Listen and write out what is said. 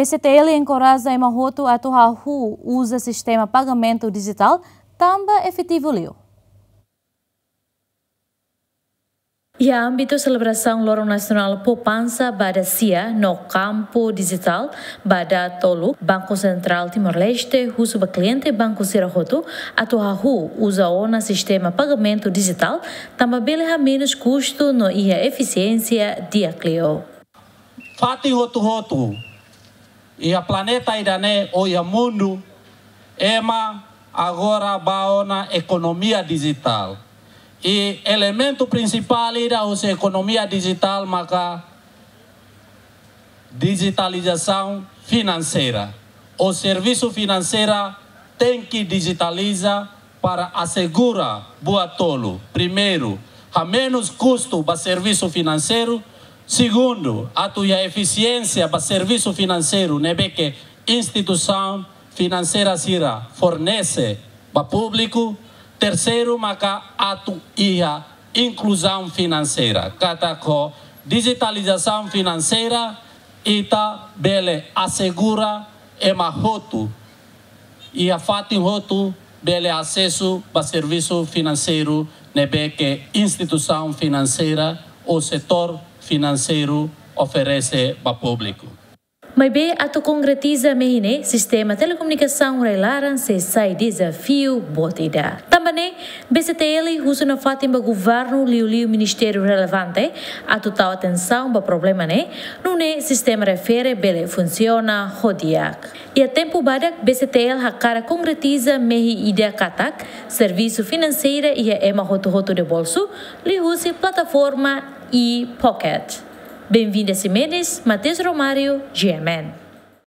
BCTL encoraja Emahoto a Tohahu usa sistema pagamento digital também efetivo liu. E a âmbito celebração Lorong Nacional Poupança Bada CIA no campo digital Bada Tolu, Banco Central Timor-Leste, usa o cliente Banco Sirahoto, a Tohahu usa o sistema pagamento digital, também beleza menos custo no e a eficiência de Clio. Fati Hotu Hotu, e a planeta Irane, ou o mundo, ema agora baona economia digital. E elemento principal era a economia digital, maka digitalização financeira. O serviço financeiro tem que digitalizar para assegurar boa tolo. Primeiro, a menos custo para serviço financeiro. Segundo, a tua eficiência para serviço financeiro, né, que instituição financeira sira fornece para público. Terceiro, maka atu ia inclusão financeira. Katako digitalização financeira ita bele assegura ema roto e a fatin roto bele acesso para serviço financeiro nebe que instituição financeira ou setor financeiro oferece para público. Mas bem, ato concretiza mehine sistema telecomunicação relaram se sai desafio botida. Também, BCTL usa na Fátima governo liu liu ministério relevante a total atenção para problema né, no ne sistema refere bele funciona rodiak. E a tempo badak BCTL hakara concretiza mehi ideia katak, serviço financeiro e a ema roto roto de bolso, li usa plataforma e pocket. Bem-vindo a Simenes, Matheus Romário, GMN.